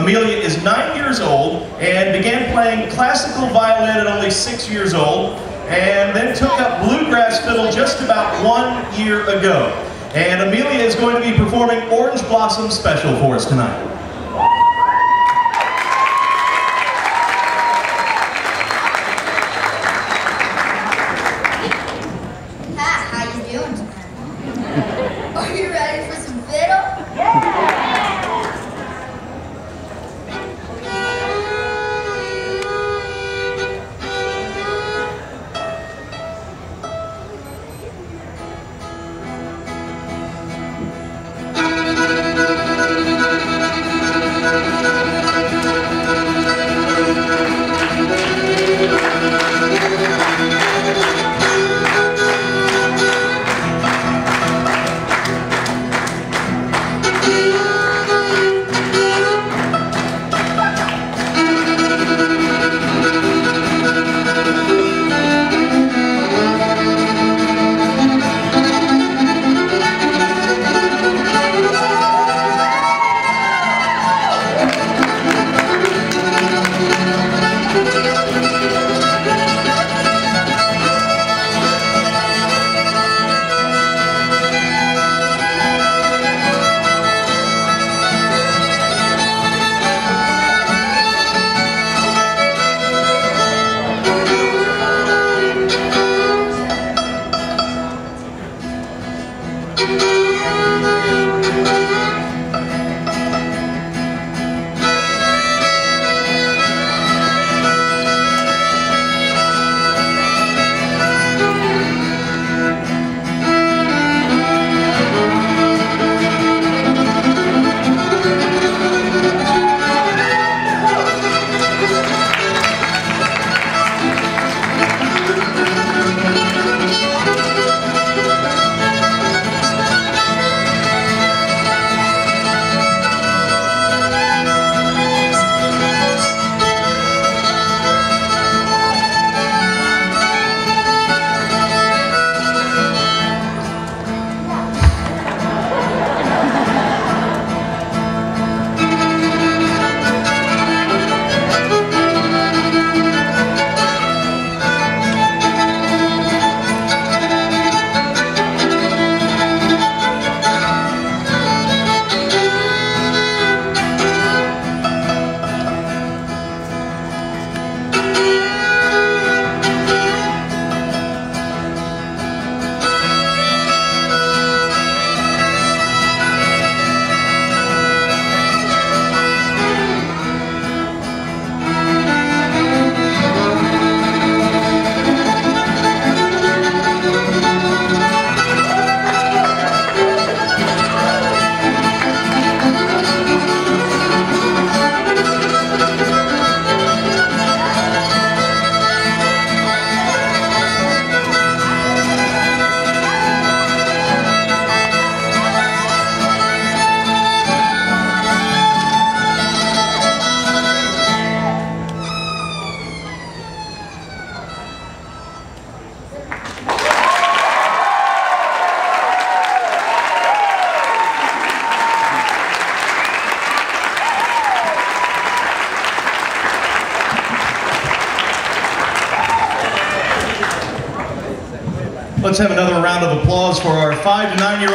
Amelia is nine years old and began playing classical violin at only six years old and then took up bluegrass fiddle just about one year ago. And Amelia is going to be performing Orange Blossom Special for us tonight. Let's have another round of applause for our five to nine year old.